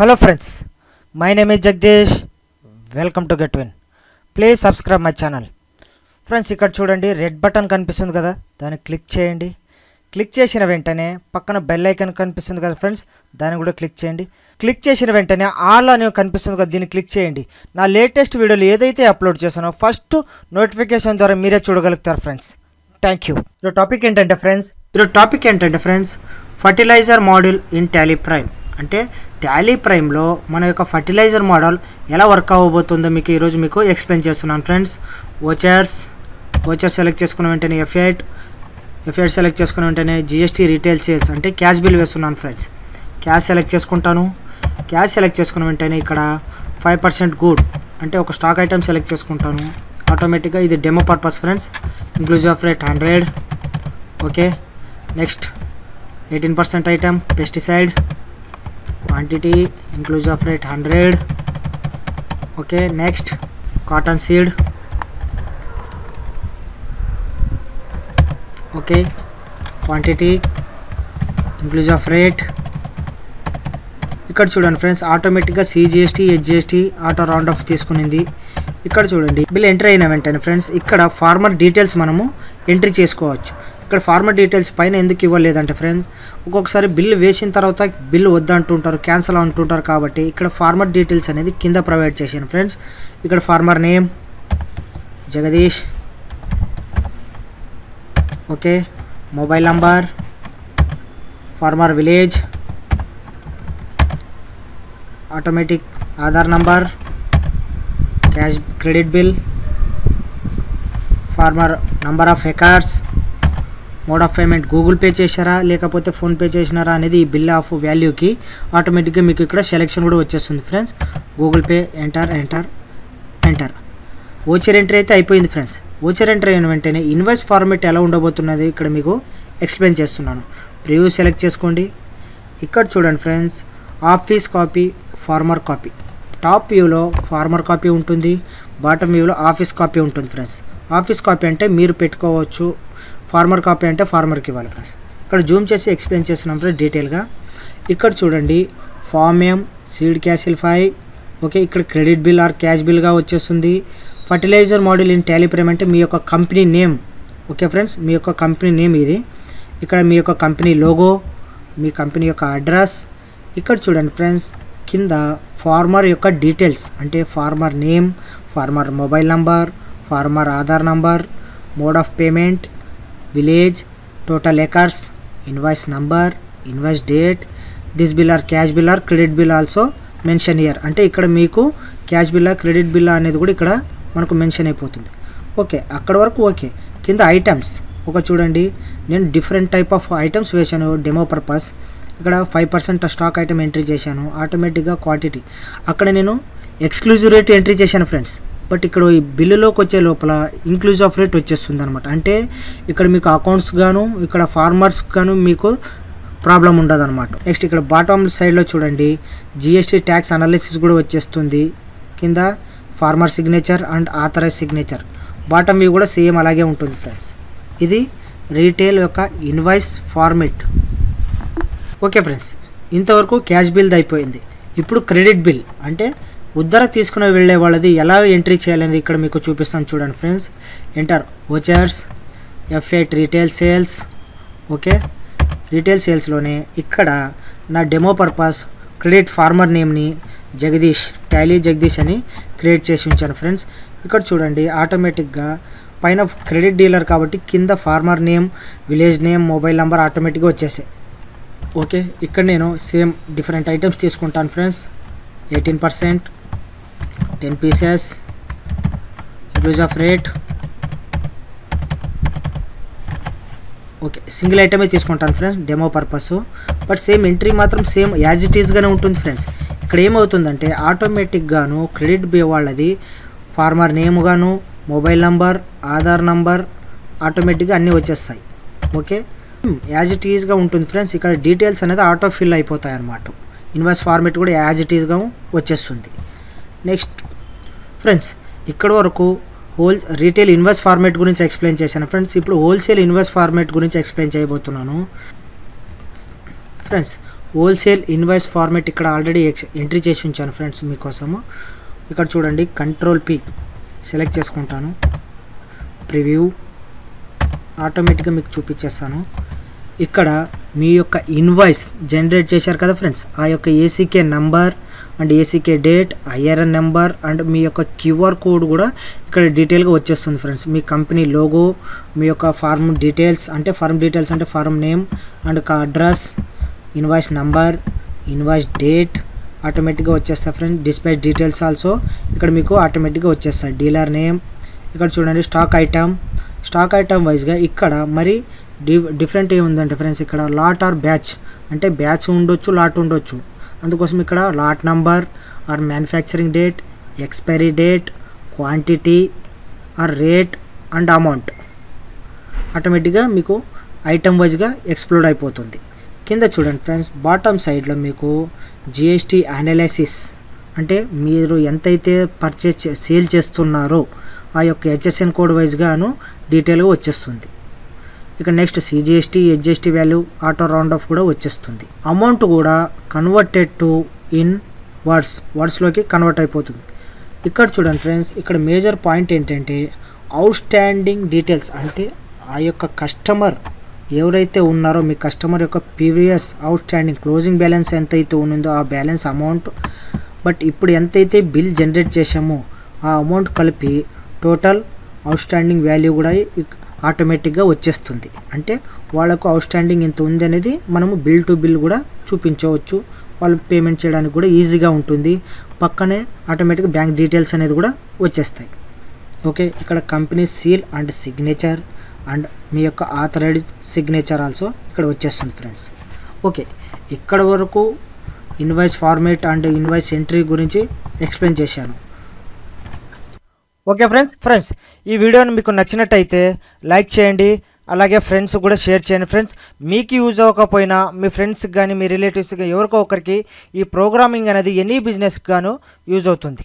Hello friends my name is Jagadish welcome to get win please subscribe my channel friends ఇక్కడ చూడండి red button కనిపిస్తుంది కదా దాన్ని click చేయండి. క్లిక్ చేసిన వెంటనే పక్కన బెల్ ఐకన్ కనిపిస్తుంది కదా ఫ్రెండ్స్ దాన్ని కూడా క్లిక్ చేయండి. క్లిక్ చేసిన వెంటనే ఆల్ అని కనిపిస్తుంది కదా దీన్ని క్లిక్ చేయండి. నా లేటెస్ట్ వీడియోలు ఏదైతే అప్లోడ్ చేశానో ఫస్ట్ నోటిఫికేషన్ ద్వారా మీరే చూడగలుగుతారు ఫ్రెండ్స్ థ్యాంక్ యూ టాపిక్ ఏంటంటే ఫ్రెండ్స్ ఈరోజు టాపిక్ ఏంటంటే friends fertilizer model in Tally Prime అంటే టాలీ ప్రైమ్లో మన యొక్క ఫర్టిలైజర్ మోడల్ ఎలా వర్క్ అవ్వబోతుందో మీకు ఈరోజు మీకు ఎక్స్ప్లెయిన్ చేస్తున్నాను ఫ్రెండ్స్. ఓచర్స్ ఓచర్ సెలెక్ట్ చేసుకున్న వెంటనే F eight F eight select చేసుకున్న వెంటనే జిఎస్టీ రీటైల్ సేల్స్ అంటే క్యాష్ బిల్ వేస్తున్నాను ఫ్రెండ్స్. క్యాష్ సెలెక్ట్ చేసుకుంటాను. క్యాష్ సెలెక్ట్ చేసుకున్న వెంటనే ఇక్కడ ఫైవ్ పర్సెంట్ గుడ్ అంటే ఒక స్టాక్ ఐటెం సెలెక్ట్ చేసుకుంటాను. ఆటోమేటిక్గా ఇది demo purpose friends. Inclusive of rate hundred. Okay. Next eighteen percent item pesticide. Quantity inclusive of rate hundred okay next cotton seed okay quantity inclusive of rate. ఇక్కడ చూడండి friends ఆటోమేటిక్గా CGST HGST auto round off తీసుకునింది. ఇక్కడ చూడండి bill enter అయిన వెంటనే friends ఇక్కడ farmer details మనము entry చేసుకోవచ్చు. ఇక్కడ ఫార్మర్ డీటెయిల్స్ పైన ఎందుకు ఇవ్వలేదంటే ఫ్రెండ్స్ ఒక్కొక్కసారి బిల్లు వేసిన తర్వాత బిల్లు వద్దంటుంటారు క్యాన్సిల్ అంటుంటారు కాబట్టి ఇక్కడ ఫార్మర్ డీటెయిల్స్ అనేది కింద ప్రొవైడ్ చేశాను ఫ్రెండ్స్ ఇక్కడ farmer name Jagadish okay mobile number farmer village automatic Aadhaar number cash credit bill farmer number of acres mode of payment Google Pay చేశారా? లేకపోతే ఫోన్పే చేసినారా అనేది ఈ బిల్ ఆఫ్ వాల్యూకి ఆటోమేటిక్గా మీకు ఇక్కడ సెలెక్షన్ కూడా వచ్చేస్తుంది friends. Google Pay enter enter enter. Voucher entry అయితే అయిపోయింది ఫ్రెండ్స్. ఓచర్ ఎంట్రీ అయిన వెంటనే ఇన్వాయిస్ ఫార్మేట్ ఎలా ఉండబోతున్నది ఇక్కడ మీకు ఎక్స్ప్లెయిన్ చేస్తున్నాను. ప్రివ్యూ సెలెక్ట్ చేసుకోండి. ఇక్కడ చూడండి friends office copy farmer copy. Top వ్యూలో ఫార్మర్ కాపీ ఉంటుంది బాటమ్ వ్యూలో ఆఫీస్ కాపీ ఉంటుంది ఫ్రెండ్స్. ఆఫీస్ కాపీ అంటే మీరు పెట్టుకోవచ్చు ఫార్మర్ కాపీ అంటే ఫార్మర్కి ఇవ్వాలి ఫ్రెండ్స్. ఇక్కడ జూమ్ చేసి ఎక్స్ప్లెయిన్ చేస్తున్నాం ఫ్రెండ్స్ డీటెయిల్గా. ఇక్కడ చూడండి farm M seed castle five okay ఇక్కడ క్రెడిట్ బిల్ ఆర్ క్యాష్ బిల్గా వచ్చేస్తుంది. Fertilizer model in Tally Prime అంటే మీ యొక్క కంపెనీ నేమ్ ఓకే ఫ్రెండ్స్ మీ యొక్క కంపెనీ నేమ్ ఇది. ఇక్కడ మీ యొక్క కంపెనీ లోగో మీ కంపెనీ యొక్క అడ్రస్. ఇక్కడ చూడండి ఫ్రెండ్స్ కింద ఫార్మర్ యొక్క డీటెయిల్స్ అంటే farmer name farmer mobile number farmer Aadhaar number mode of payment village total acres invoice number invoice date this bill or cash bill or credit bill also mention year అంటే ఇక్కడ మీకు cash bill credit bill అనేది కూడా ఇక్కడ మనకు mention అయిపోతుంది okay అక్కడ వరకు ఓకే కింద ఐటమ్స్ ఒక చూడండి నేను డిఫరెంట్ టైప్ ఆఫ్ ఐటమ్స్ వేశాను డెమో పర్పస్ ఇక్కడ five percent stock item entry చేశాను ఆటోమేటిక్గా క్వాంటిటీ అక్కడ నేను ఎక్స్క్లూజివ్ రేట్ ఎంట్రీ చేశాను ఫ్రెండ్స్ బట్ ఇక్కడ ఈ బిల్లులోకి వచ్చే లోపల ఇంక్లూజివ్ ఆఫ్ రేట్ వచ్చేస్తుంది అనమాట అంటే ఇక్కడ మీకు అకౌంట్స్ గాను ఇక్కడ ఫార్మర్స్ గాను మీకు ప్రాబ్లం ఉండదు అనమాట నెక్స్ట్ ఇక్కడ బాటమ్ సైడ్లో చూడండి. జిఎస్టీ ట్యాక్స్ అనాలిసిస్ కూడా వచ్చేస్తుంది. కింద farmer signature and authorize signature bottom view కూడా సేమ్ అలాగే ఉంటుంది ఫ్రెండ్స్ ఇది రీటైల్ యొక్క ఇన్వాయిస్ ఫార్మేట్ ఓకే ఫ్రెండ్స్ ఇంతవరకు క్యాష్ బిల్ది అయిపోయింది. ఇప్పుడు క్రెడిట్ బిల్ అంటే ఉద్దర తీసుకుని వెళ్ళే వాళ్ళది ఎలా ఎంట్రీ చేయాలనేది ఇక్కడ మీకు చూపిస్తాను చూడండి friends enter vouchers F eight retail sales okay retail సేల్స్లోనే ఇక్కడ నా డెమో పర్పస్ క్రెడిట్ ఫార్మర్ నేమ్ని జగదీష్ టాలీ జగదీష్ అని క్రియేట్ చేసి ఉంచాను ఫ్రెండ్స్ ఇక్కడ చూడండి ఆటోమేటిక్గా పైన క్రెడిట్ డీలర్ కాబట్టి కింద farmer name village name mobile number ఆటోమేటిక్గా వచ్చేసాయి. ఓకే ఇక్కడ నేను సేమ్ డిఫరెంట్ ఐటమ్స్ తీసుకుంటాను friends eighteen percent ten pieces use of rate okay single ఐటమే తీసుకుంటాను friends demo purpose but same entry మాత్రం సేమ్ యాజ్ ఇట్ ఈస్గానే ఉంటుంది ఫ్రెండ్స్ ఇక్కడ ఏమవుతుందంటే ఆటోమేటిక్గాను క్రెడిట్ బే వాళ్ళది ఫార్మర్ నేమ్ గాను మొబైల్ నంబర్ ఆధార్ నంబర్ ఆటోమేటిక్గా అన్నీ వచ్చేస్తాయి. ఓకే యాజ్ ఇట్ ఈజ్గా ఉంటుంది ఫ్రెండ్స్ ఇక్కడ డీటెయిల్స్ అనేది ఆటో ఫిల్ అయిపోతాయి అన్నమాట. ఇన్వాయిస్ ఫార్మేట్ కూడా యాజ్ ఇట్ ఈజ్గా వచ్చేస్తుంది. నెక్స్ట్ ఫ్రెండ్స్ ఇక్కడ వరకు హోల్ రీటైల్ ఇన్వెస్ట్ ఫార్మేట్ గురించి ఎక్స్ప్లెయిన్ చేశాను. ఫ్రెండ్స్ ఇప్పుడు హోల్సేల్ ఇన్వెస్ట్ ఫార్మేట్ గురించి ఎక్స్ప్లెయిన్ చేయబోతున్నాను. ఫ్రెండ్స్ హోల్సేల్ ఇన్వాయిస్ ఫార్మేట్ ఇక్కడ ఆల్రెడీ ఎక్స్ ఎంట్రీ చేసి ఉంచాను ఫ్రెండ్స్ మీకోసము. ఇక్కడ చూడండి కంట్రోల్ పి సెలెక్ట్ చేసుకుంటాను. ప్రివ్యూ ఆటోమేటిక్గా మీకు చూపించేస్తాను. ఇక్కడ మీ యొక్క ఇన్వాయిస్ జనరేట్ చేశారు కదా ఫ్రెండ్స్ ఆ యొక్క ACK number and ACK date IRN number and మీ యొక్క క్యూఆర్ కోడ్ కూడా ఇక్కడ డీటెయిల్గా వచ్చేస్తుంది ఫ్రెండ్స్. మీ కంపెనీ లోగో మీ యొక్క ఫార్మ్ డీటెయిల్స్ అంటే ఫార్మ్ డీటెయిల్స్ అంటే firm name and address invoice number invoice date ఆటోమేటిక్గా వచ్చేస్తాయి ఫ్రెండ్స్. డిస్పాచ్ డీటెయిల్స్ ఆల్సో ఇక్కడ మీకు ఆటోమేటిక్గా వచ్చేస్తాయి. డీలర్ నేమ్ ఇక్కడ చూడండి స్టాక్ ఐటమ్. స్టాక్ ఐటమ్ వైజ్గా ఇక్కడ మరి డి డిఫరెంట్ ఏముందంటే ఫ్రెండ్స్ ఇక్కడ లాట్ ఆర్ బ్యాచ్. అంటే బ్యాచ్ ఉండొచ్చు లాట్ ఉండొచ్చు. అందుకోసం ఇక్కడ lot number or manufacturing date expiry date quantity or rate and amount ఆటోమేటిక్గా మీకు ఐటమ్ వైజ్గా ఎక్స్ప్లోడ్ అయిపోతుంది. కింద చూడండి ఫ్రెండ్స్ బాటమ్ సైడ్లో మీకు జిఎస్టీ అనాలిసిస్ అంటే మీరు ఎంతైతే పర్చేస్ సేల్ చేస్తున్నారో ఆ యొక్క హెచ్ఎస్ఎన్ కోడ్ వైజ్గాను డీటెయిల్గా వచ్చేస్తుంది. ఇక next CGST HGST value auto round off కూడా వచ్చేస్తుంది. అమౌంట్ కూడా కన్వర్టెడ్ టు ఇన్ వర్డ్స్ వర్డ్స్లోకి కన్వర్ట్ అయిపోతుంది. ఇక్కడ చూడండి ఫ్రెండ్స్ ఇక్కడ మేజర్ పాయింట్ ఏంటంటే అవుట్స్టాండింగ్ డీటెయిల్స్ అంటే ఆ యొక్క కస్టమర్ ఎవరైతే ఉన్నారో మీ కస్టమర్ యొక్క ప్రీవియస్ అవుట్స్టాండింగ్ క్లోజింగ్ బ్యాలెన్స్ ఎంతైతే ఉన్నదో ఆ బ్యాలెన్స్ అమౌంట్ బట్ ఇప్పుడు ఎంతైతే బిల్ జనరేట్ చేశామో ఆ అమౌంట్ కలిపి టోటల్ అవుట్స్టాండింగ్ వాల్యూ కూడా ఇక్- ఆటోమేటిక్గా వచ్చేస్తుంది. అంటే వాళ్ళకు అవుట్ స్టాండింగ్ ఎంత ఉంది అనేది మనము బిల్ టు బిల్ కూడా చూపించవచ్చు. వాళ్ళు పేమెంట్ చేయడానికి కూడా ఈజీగా ఉంటుంది. పక్కనే ఆటోమేటిక్గా బ్యాంక్ డీటెయిల్స్ అనేది కూడా వచ్చేస్తాయి. ఓకే ఇక్కడ company seal and signature and మీ యొక్క ఆథరైడ్ సిగ్నేచర్ ఆల్సో ఇక్కడ వచ్చేస్తుంది ఫ్రెండ్స్ ఓకే ఇక్కడ వరకు invoice format and invoice entry గురించి ఎక్స్ప్లెయిన్ చేశాను. ఓకే ఫ్రెండ్స్ ఫ్రెండ్స్ ఈ వీడియోని మీకు నచ్చినట్టయితే లైక్ చేయండి అలాగే ఫ్రెండ్స్ కూడా షేర్ చేయండి. ఫ్రెండ్స్ మీకు యూజ్ అవ్వకపోయినా మీ ఫ్రెండ్స్కి కానీ మీ రిలేటివ్స్కి ఎవరికో ఒకరికి ఈ ప్రోగ్రామింగ్ అనేది ఎనీ బిజినెస్కి గాను యూజ్ అవుతుంది.